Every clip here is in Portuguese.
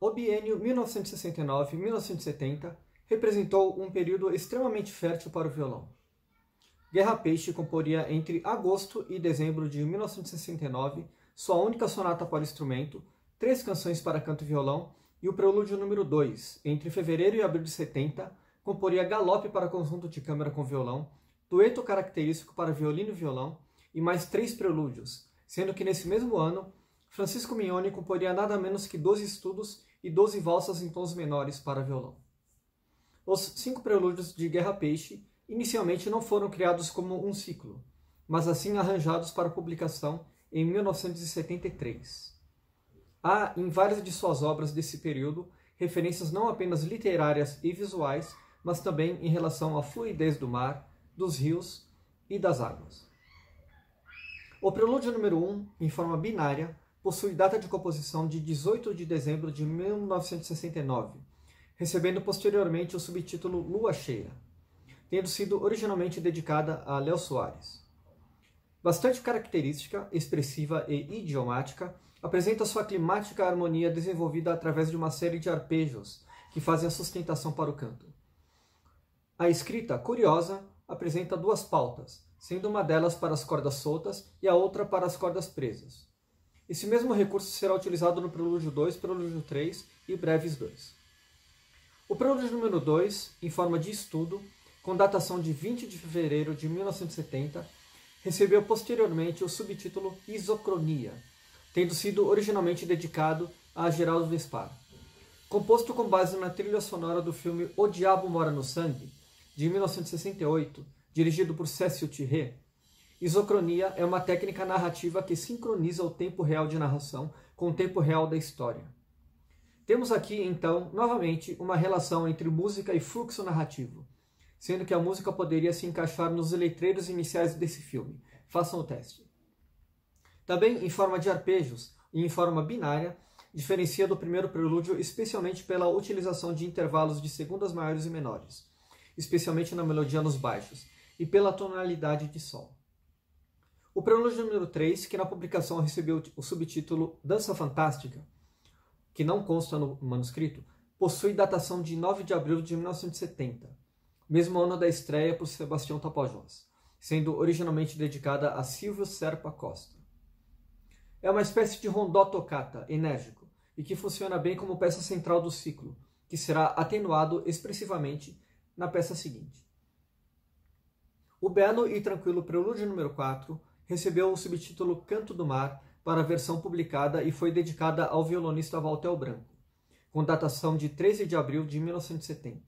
O biênio 1969-1970 representou um período extremamente fértil para o violão. Guerra Peixe comporia entre agosto e dezembro de 1969 sua única sonata para instrumento, três canções para canto e violão e o prelúdio número 2. Entre fevereiro e abril de 70, comporia Galope para conjunto de câmara com violão, dueto característico para violino e violão e mais três prelúdios, sendo que nesse mesmo ano, Francisco Mignoni comporia nada menos que 12 estudos e 12 valsas em tons menores para violão. Os cinco prelúdios de Guerra Peixe inicialmente não foram criados como um ciclo, mas assim arranjados para publicação em 1973. Há em várias de suas obras desse período referências não apenas literárias e visuais, mas também em relação à fluidez do mar, dos rios e das águas. O prelúdio número 1, em forma binária, possui data de composição de 18 de dezembro de 1969, recebendo posteriormente o subtítulo Lua Cheia, tendo sido originalmente dedicada a Léo Soares. Bastante característica, expressiva e idiomática, apresenta sua climática harmonia desenvolvida através de uma série de arpejos que fazem a sustentação para o canto. A escrita, curiosa, apresenta duas pautas, sendo uma delas para as cordas soltas e a outra para as cordas presas. Esse mesmo recurso será utilizado no Prelúdio 2, Prelúdio 3 e Breves 2. O Prelúdio número 2, em forma de estudo, com datação de 20 de fevereiro de 1970, recebeu posteriormente o subtítulo Isocronia, tendo sido originalmente dedicado a Geraldo Vespar. Composto com base na trilha sonora do filme O Diabo Mora no Sangue, de 1968, dirigido por Cécio Thierry, isocronia é uma técnica narrativa que sincroniza o tempo real de narração com o tempo real da história. Temos aqui, então, novamente, uma relação entre música e fluxo narrativo, sendo que a música poderia se encaixar nos letreiros iniciais desse filme. Façam o teste. Também em forma de arpejos e em forma binária, diferencia do primeiro prelúdio especialmente pela utilização de intervalos de segundas maiores e menores especialmente na melodia nos baixos, e pela tonalidade de sol. O prelúdio número 3, que na publicação recebeu o subtítulo Dança Fantástica, que não consta no manuscrito, possui datação de 9 de abril de 1970, mesmo ano da estreia por Sebastião Tapajós, sendo originalmente dedicada a Silvio Serpa Costa. É uma espécie de rondó tocata, enérgico, e que funciona bem como peça central do ciclo, que será atenuado expressivamente na peça seguinte. O belo e tranquilo Prelúdio número 4 recebeu o subtítulo Canto do Mar para a versão publicada e foi dedicada ao violonista Valtel Branco, com datação de 13 de abril de 1970.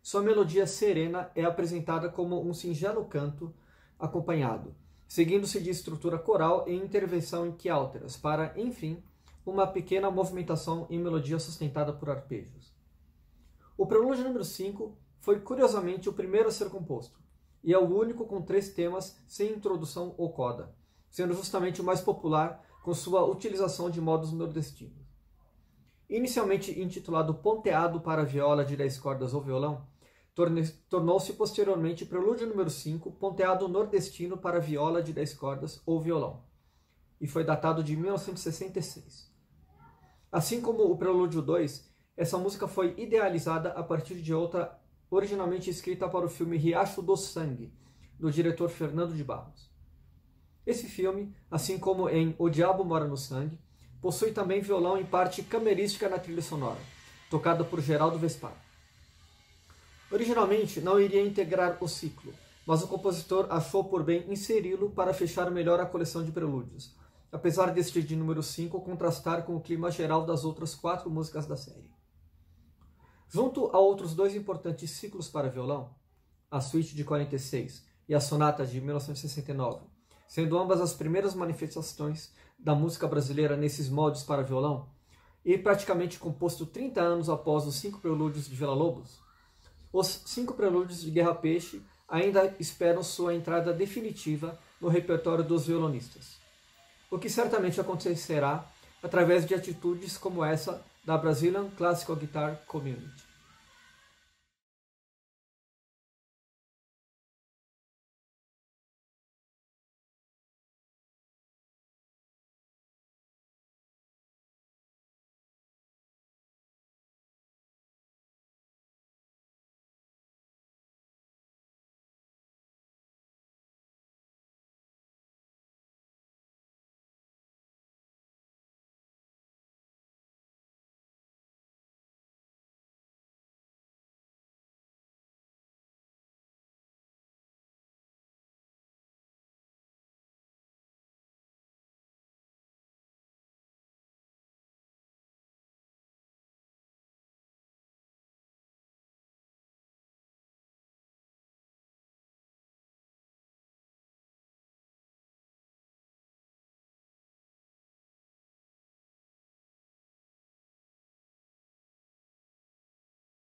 Sua melodia serena é apresentada como um singelo canto acompanhado, seguindo-se de estrutura coral e intervenção em quiálteras, para, enfim, uma pequena movimentação em melodia sustentada por arpejos. O prelúdio número 5 foi curiosamente o primeiro a ser composto, e é o único com três temas sem introdução ou coda, sendo justamente o mais popular com sua utilização de modos nordestinos. Inicialmente intitulado Ponteado para viola de 10 cordas ou violão, tornou-se posteriormente Prelúdio número 5, Ponteado nordestino para viola de 10 cordas ou violão, e foi datado de 1966. Assim como o Prelúdio 2, essa música foi idealizada a partir de outra originalmente escrita para o filme Riacho do Sangue, do diretor Fernando de Barros. Esse filme, assim como em O Diabo Mora no Sangue, possui também violão em parte camerística na trilha sonora, tocada por Geraldo Vespar. Originalmente não iria integrar o ciclo, mas o compositor achou por bem inseri-lo para fechar melhor a coleção de prelúdios, apesar deste de número 5 contrastar com o clima geral das outras quatro músicas da série. Junto a outros dois importantes ciclos para violão, a Suite de 46 e a Sonata de 1969, sendo ambas as primeiras manifestações da música brasileira nesses moldes para violão, e praticamente composto 30 anos após os cinco prelúdios de Vila Lobos, os cinco prelúdios de Guerra Peixe ainda esperam sua entrada definitiva no repertório dos violonistas. O que certamente acontecerá através de atitudes como essa da Brazilian Classical Guitar Community.